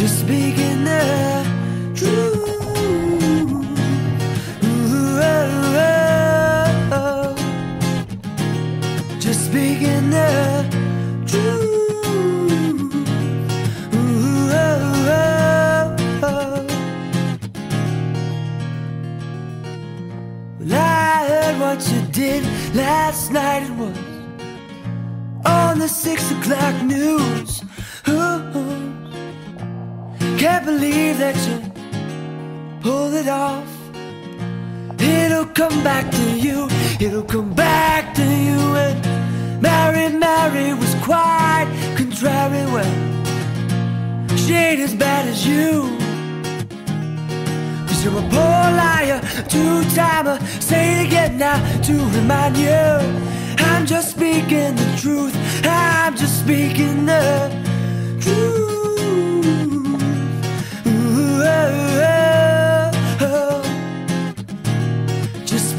just begin the truth. Ooh, oh, oh, oh. Just begin the truth. Ooh, oh, oh, oh. Well, I heard what you did last night. It was on the six o'clock news. Ooh, ooh can't believe that you pulled it off. It'll come back to you. It'll come back to you. And Mary, Mary was quite contrary. Well, she ain't as bad as you. Cause you're a poor liar, two-timer Say it again now to remind you I'm just speaking the truth I'm just speaking the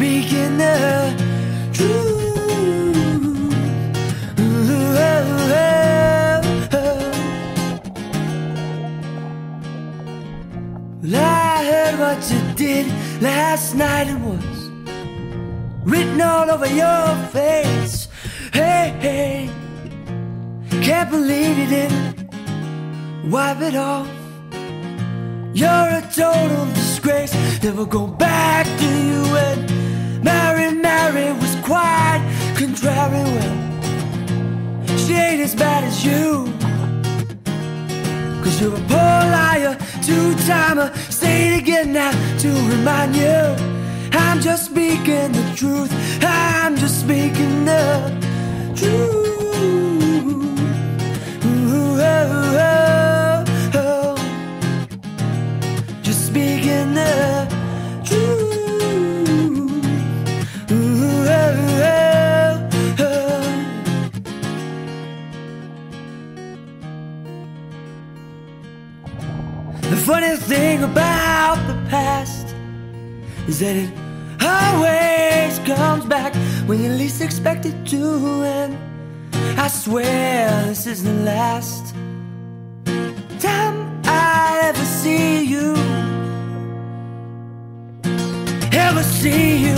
speaking the truth Ooh, oh, oh, oh. Well, I heard what you did last night It was written all over your face. Hey, hey, can't believe you didn't wipe it off. You're a total disgrace. Never go back to you. And contrary. Well, she ain't as bad as you. Cause you're a poor liar, two-timer Say it again now to remind you I'm just speaking the truth I'm The funny thing about the past is that it always comes back when you least expect it to. And I swear this is the last time I ever see you. Ever see you.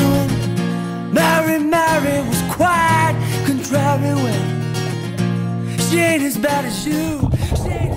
Mary, Mary was quite contrary when she ain't as bad as you.